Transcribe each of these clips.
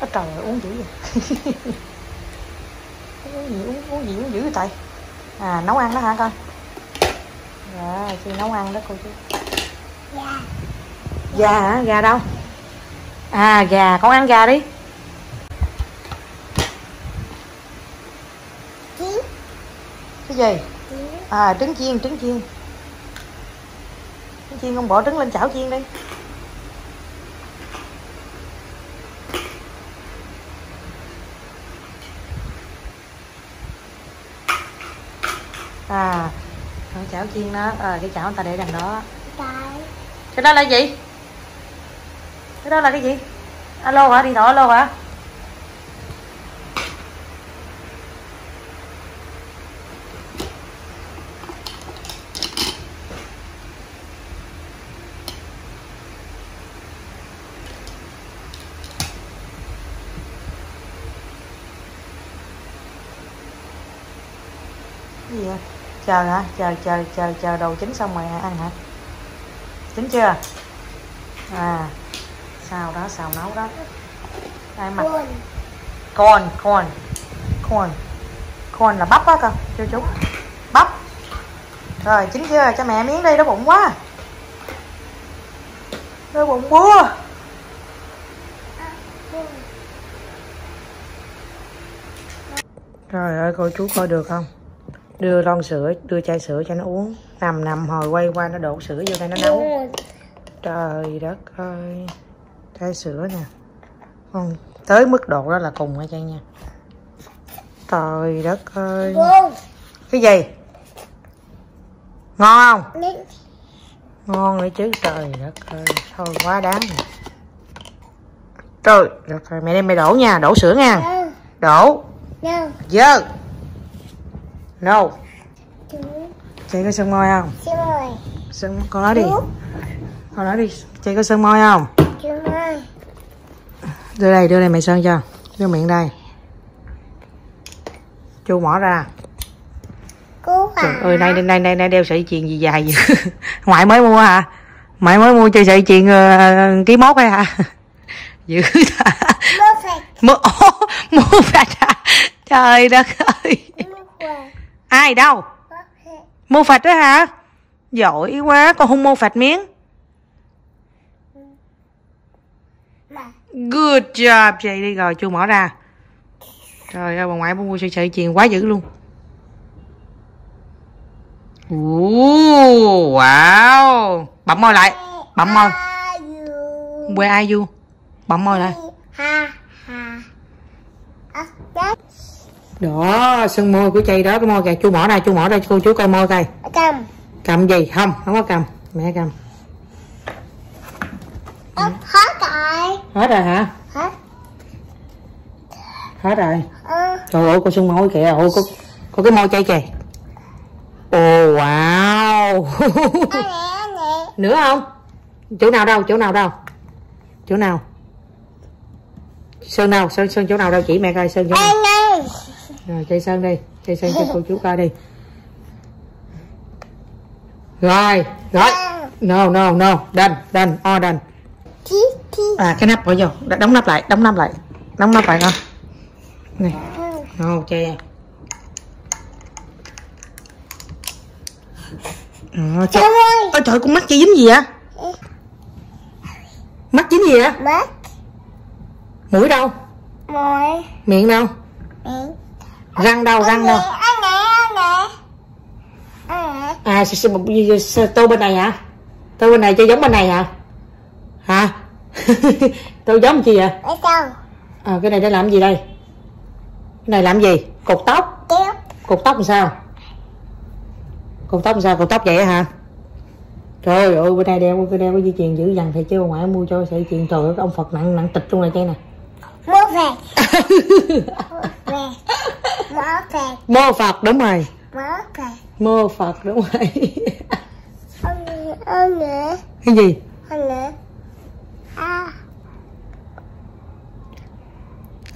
Ôi trời ơi, uống dữ vậy. Uống gì uống, uống gì uống dữ vậy tại à nấu ăn đó hả con? Dạ chị nấu ăn đó cô chú. Dạ. gà hả? Gà đâu? À gà. Con ăn gà đi. Cái gì? À trứng chiên trứng chiên. Trứng chiên con bỏ trứng lên chảo chiên đi à con chảo chiên đó à, cái chảo người ta để đằng đó. Cái. cái đó là gì? Cái đó là cái gì? Alo hả? Điện thoại alo hả? Vậy chờ hả? Chờ chờ chờ chờ đầu chín xong rồi ăn hả? Chín chưa? À xào đó xào nấu đó? Đây mặt Buồn. corn corn corn corn là bắp á con chú chú. Bắp. Rồi chín chưa? Cho mẹ miếng đi đói bụng quá. Đói bụng quá. Trời ơi cô chú coi được không Đưa lon sữa Đưa chai sữa cho nó uống Nằm nằm hồi quay qua nó đổ sữa vô đây nó nấu. Trời đất ơi Chai sữa nè Con Tới mức độ đó là cùng hả chay nha Trời đất ơi. Cái gì Ngon không. Ngon nữa chứ Trời đất ơi Thôi quá đáng rồi. Trời đất ơi Mẹ đem mẹ đổ nha Đổ sữa nha Đâu. Đổ. Dơ No Chú. Chị có sơn môi không Chú ơi. Sơn con nói đi Chú. Con nói đi Chị có sơn môi không Chú ơi. Đưa đây đưa đây mày sơn cho Đưa miệng đây Chu mỏ ra Cứu Trời hả? ơi nay nay nay nay đeo sợi chuyền gì dài vậy Ngoại mới mua hả Mày mới mua chơi sợi chuyền uh, ký mốt hay hả Dữ ta Mơ phạch. Mua mua phạt à Trời đất ơi. Ai đâu. Mua phạch đó hả? Giỏi quá Con không mua phạch miếng. Good job chị. Đi rồi chu mở ra. Trời ơi bà ngoại mua sợi sợi chuyền quá dữ luôn. Ooh, wow. Bấm môi lại. Bấm môi? Where are you Bấm môi lại Ha ha. À, Đất. Đó sân môi của chị đó Cái môi kìa. Chu mở ra chu mở ra cô chú coi môi coi. Cầm. Cầm gì? Không không có cầm. Mẹ cầm. Ấp hết rồi. Hết rồi hả? Hết. Hết rồi. Ờ. Trời ơi cô sưng môi kìa. Ôi có, có cái môi chay kìa. Ồ wow. Anh nè. Nữa không? Chỗ nào đâu? Chỗ nào đâu? Chỗ nào Sơn đâu Sơn Sơn chỗ nào đâu? Chỉ mẹ coi Sơn chỗ nào. Rồi chơi Sơn đi. Chơi Sơn cho cô chú coi đi. Rồi Rồi. No no no. All done Tí, tí. À cái nắp bỏ vô. Đóng nắp lại Đóng nắp lại. Đóng nắp lại con Này. Ừ. No chơi Ờ, trời, ôi trời con mắt chị dính gì vậy? Mắt dính gì vậy? Mất. Mũi đâu? Mồi. miệng đâu? Miệng. răng đâu răng đâu? À tô bên này hả? Tô bên này cho giống bên này hả? Hả? Tô giống chi vậy? À, cái này để làm gì đây? Cái này làm gì? Cột tóc. Cột tóc làm sao? Cột tóc làm sao? Cột tóc vậy hả? Trời ơi bữa nay đeo cái đeo cái dây chuyền dữ dằn thì chứ ngoại mua cho sợi chuyền trời ơi cái ông phật nặng nặng tịch luôn này chơi nè Mở về. mô phật đúng rồi Mở về. mô phật đúng rồi anh nè. cái gì Anh nè. À.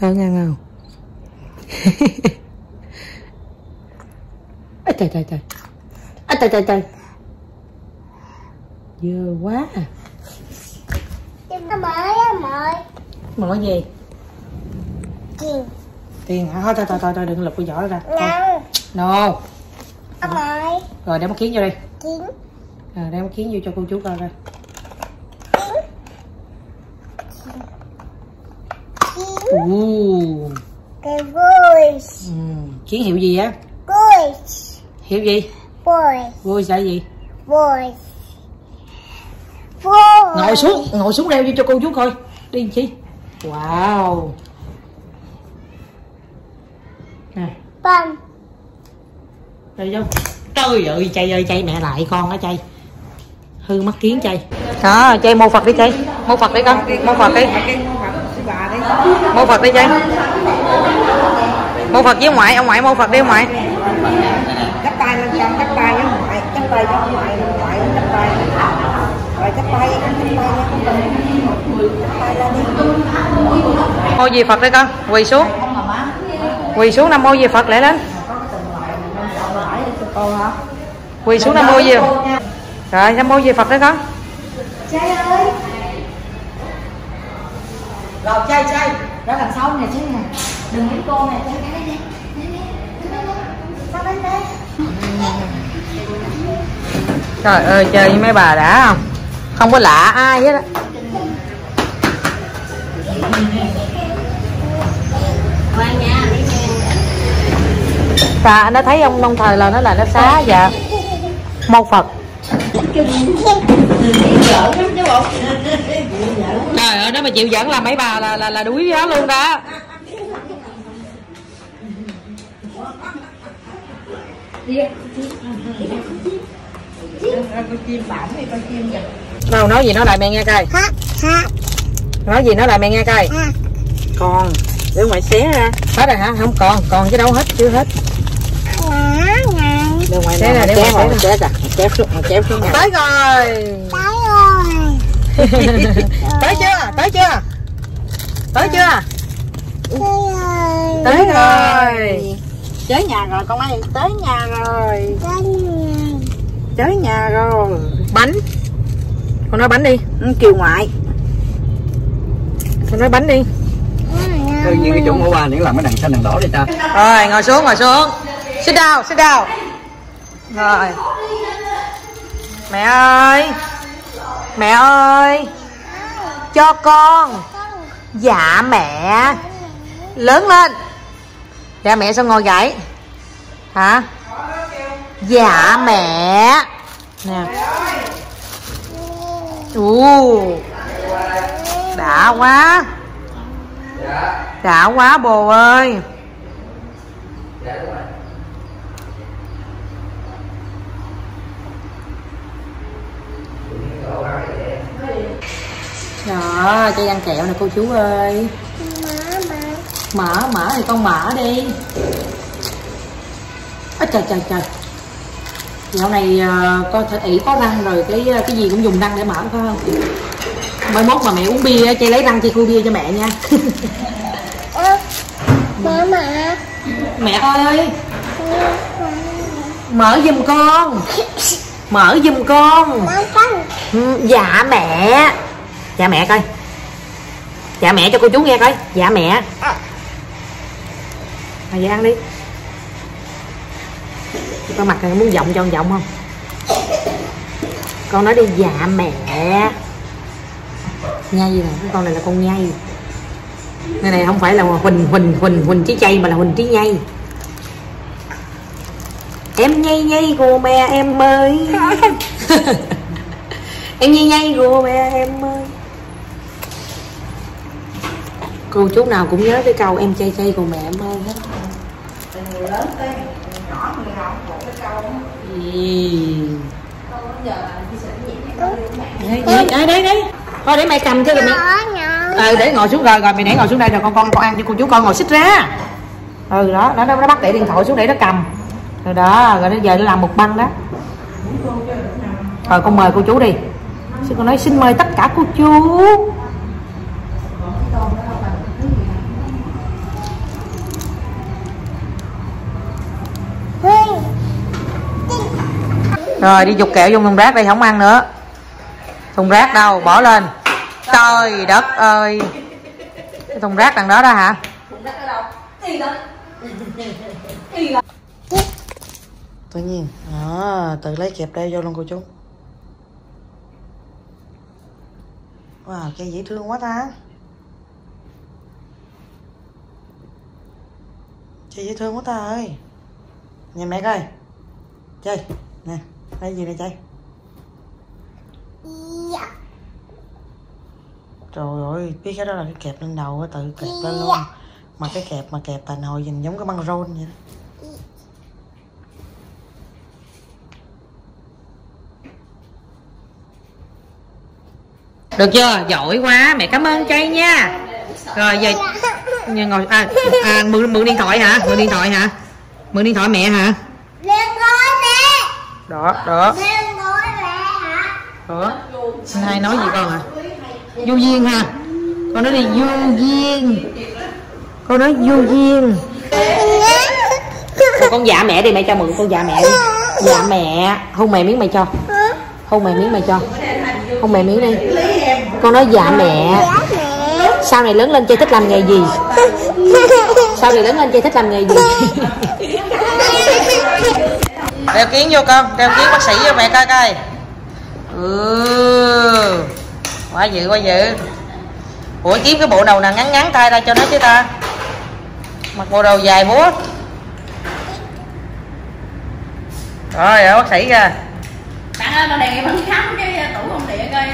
Ăn ăn không? Ê trời trời trời Ê trời trời trời Dơ quá à mở. Mở gì? Tiền. Tiền hả? Thôi thôi thôi thôi, thôi đừng lục cái vỏ ra. No. Ông ơi rồi đem mắt kiến vô đây chín rồi đem mắt kiến vô cho cô chú coi coi. Uh. cái vui ừ. kiến hiệu gì á? Vui hiệu gì? Vui vui là gì? Vui ngồi xuống ngồi xuống đeo vô cho cô chú coi. Đi chi? Wow băm Rồi vô Trời ơi chay ơi chay mẹ lại con á chay. Hư mắt kiến chay. Đó chay mô Phật đi chay. Mô Phật đi con Mô Phật đi. Mô Phật đi chay. Mô Phật với ông ngoại Ông ngoại mô Phật đi ông ngoại. Chắp tay lên con chắp tay với ngoại chắp tay với ngoại ngoại chắp tay. Rồi chắp tay tay nha con chắp tay lên đi. Mô gì Phật đi con? Quỳ xuống Quỳ xuống Nam mô gì Phật lại lên Quỳ xuống Nam mô gì Rồi Nam mô gì Phật đi con. Rồi chơi chơi ra đằng sau nè chứ nè. Đừng đánh cô nè. Chơi cái đây Trời ơi chơi với mấy bà đã không? Không có lạ ai hết á Dạ nó thấy ông ông thờ là nó là nó xá dạ Mâu Phật. Trời ơi nó mà chịu dẫn là mấy bà là là, là đuối đó luôn đó. Con con Đâu nói gì nói lại mẹ nghe coi. Nói gì nói lại mẹ nghe coi. Còn Để ngoài xé ra. Hết rồi hả? Không còn Còn chứ đâu hết Chưa hết Để ngoài xé ra để ngoài xé ra. chép xuống chép xuống Tới rồi tới rồi. Tới chưa? Tới chưa? Tới chưa? tới rồi Tới rồi. tới nhà rồi con ơi tới nhà rồi. Tới rồi nhà rồi. Bánh. Con nói bánh đi. Ừ, kiều ngoại. Con nói bánh đi. Tự nhiên cái chỗ ngõ ba những làm cái đằng xanh đằng đỏ đi ta. Rồi ngồi xuống ngồi xuống. Sit down sit down rồi. Mẹ ơi. Mẹ ơi. Cho con. Dạ mẹ. Lớn lên. Dạ mẹ sao ngồi gãy Hả? Dạ mẹ. Nè. Ù Đã quá. Đã quá bồ ơi. Đó, cho ăn kẹo nè cô chú ơi. Mở, mở thì con mở đi. Ôi trời trời trời. Dạo này ờ, con thể ỉ có răng rồi cái ờ, cái gì cũng dùng răng để mở phải không? Mai mốt mà mẹ uống bia chơi lấy răng chơi khui bia cho mẹ nha. Má má Mẹ ơi. Mở giùm con. Mở giùm con. Ừ, Dạ mẹ Dạ mẹ coi. Dạ mẹ cho cô chú nghe coi. Dạ mẹ. À, Dạ ăn đi. Con mặt này muốn giọng cho con giọng không? Con nói đi dạ mẹ. Nhây nè? Con này là con nhây Này này không phải là Huỳnh Huỳnh Huỳnh Huỳnh Trí Chay mà là Huỳnh Trí Nhây Em nhây nhây của mẹ em ơi. Em nhây nhây của mẹ em ơi Cô chú nào cũng nhớ cái câu em chay chay của mẹ em ơi hết. Từ người lớn tới nhỏ người nào cũng một cái câu. Đấy, đấy, đấy, đấy. Thôi để mẹ cầm cho rồi mẹ. Ờ để ngồi xuống rồi rồi mày để ngồi xuống đây rồi con con con ăn cho cô chú con ngồi xích ra. Ừ đó, đó nó, nó bắt để điện thoại xuống để nó cầm. Rồi đó, rồi nó giờ nó làm một băng đó. Rồi con mời cô chú đi. Xin con nói xin mời tất cả cô chú Rồi, đi dục kẹo vô thùng rác đây, không ăn nữa. Thùng rác đâu, bỏ lên. Trời đất ơi. Cái thùng rác đằng đó đó hả? Tự nhiên. À tự lấy kẹp đây vô luôn cô chú. Wow cây dễ thương quá ta. Chơi dễ thương quá ta ơi. Nhìn mẹ coi. Chơi. Nè lấy gì nè chơi Dạ. trời ơi biết cái đó là cái kẹp lên đầu á tự kẹp lên luôn. Mà cái kẹp mà kẹp thành hồi nhìn giống cái băng rôn vậy đó. Được chưa? Giỏi quá. Mẹ cảm ơn cây nha. Rồi giờ nhà ngồi à, à mượn mượn điện thoại hả? Mượn điện thoại hả? Mượn điện thoại mẹ hả. Đó đó. Đó. Hai nói gì con hả vô duyên ha. Con nói đi vô duyên. Con nói vô duyên. Thôi con dạ mẹ đi mẹ cho mượn con dạ mẹ đi. Dạ mẹ. Hôn mẹ miếng mày cho. Hôn mẹ miếng mày cho. Hôn mẹ miếng đi. Con nói mẹ Dạ mẹ. sau này lớn lên chơi thích làm nghề gì? Sau này lớn lên chơi thích làm nghề gì đeo kiến vô con, đeo kiến bác sĩ vô mẹ coi coi. Ừ. Quá dữ quá dữ. Ủa, kiếm cái bộ đầu nào ngắn ngắn tay ra cho nó chứ ta? Mặc bộ đầu dài múa rồi ở bác sĩ kìa. Bạn ơi con đề vẫn khám cái à, tủ không địa coi.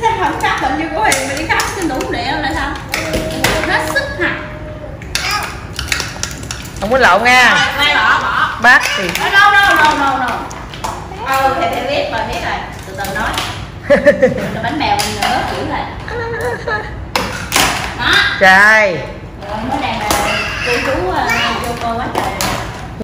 Sao không khám bệnh như của hiền mà đi khám cái tủ công địa là sao? Hết sức hại không có lộn nha. Mai bỏ bỏ. Bác thì Ờ, đâu đâu đâu đâu đâu ừ thì thì biết rồi biết rồi. Từ từ nói. Bánh bèo mình nữa kiểu là đó. Rồi mới đang là cô chú ờ, vô cô quá trời